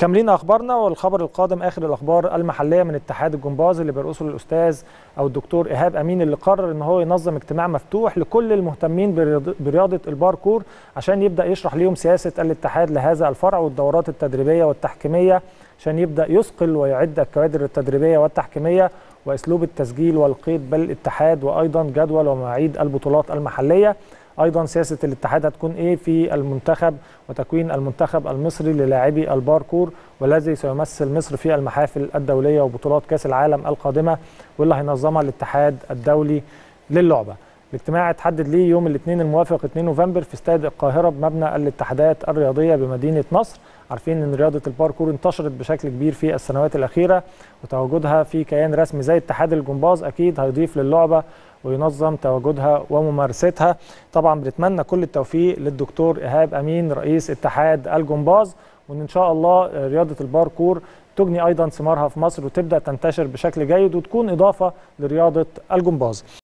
كاملين أخبارنا والخبر القادم آخر الأخبار المحلية من اتحاد الجمباز اللي بيرأسه الاستاذ أو الدكتور إيهاب أمين اللي قرر إن هو ينظم اجتماع مفتوح لكل المهتمين برياضة الباركور عشان يبدأ يشرح ليهم سياسة الاتحاد لهذا الفرع والدورات التدريبية والتحكيمية عشان يبدأ يثقل ويعد الكوادر التدريبية والتحكيمية وأسلوب التسجيل والقيد بالاتحاد وأيضا جدول ومواعيد البطولات المحلية. أيضا سياسة الاتحاد هتكون إيه في المنتخب وتكوين المنتخب المصري للاعبي الباركور والذي سيمثل مصر في المحافل الدولية وبطولات كأس العالم القادمة واللي هينظمها الاتحاد الدولي للعبة. الاجتماع اتحدد ليه يوم الاثنين الموافق 2 نوفمبر في استاد القاهرة بمبنى الاتحادات الرياضية بمدينة نصر عارفين إن رياضة الباركور انتشرت بشكل كبير في السنوات الأخيرة وتواجدها في كيان رسمي زي اتحاد الجمباز أكيد هيضيف للعبة وينظم تواجدها وممارستها. طبعا بنتمنى كل التوفيق للدكتور إيهاب أمين رئيس اتحاد الجمباز وإن ان شاء الله رياضة الباركور تجني أيضا ثمارها في مصر وتبدأ تنتشر بشكل جيد وتكون إضافة لرياضة الجمباز.